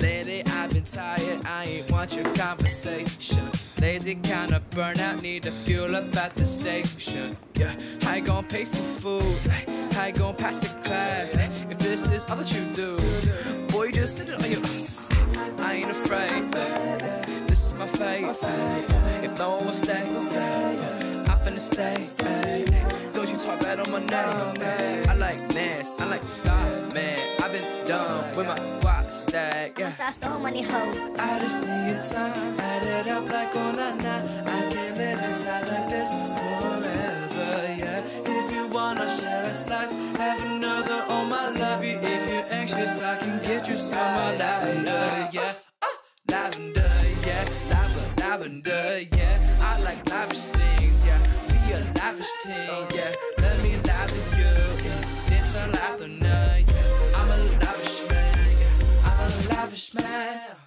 Lately I've been tired, I ain't want your conversation. Lazy kinda burnout, need to fuel up at the station. Yeah, you gon' pay for food? You gon' pass the class? If this is all that you do, boy, you just sit it on your. I ain't afraid, this is my fate. If no one will stay, finna stay. Don't you talk bad on my name? I like Nance, I like Scott, man. I've been dumb with my guap stack, yeah. I stole money, hoe. I just need time, add it up like on a nine. I can't live inside like this forever, yeah. If you wanna share a slice, have another on my love you. If you're anxious, I can get you some more lavender, yeah. Ah, lavender, yeah. Lava, lavender, yeah. I like lavish things, yeah. Lavish team, yeah. Let me lather you, yeah. It's a lavender, yeah. I'm a lavish man, yeah. I'm a lavish man.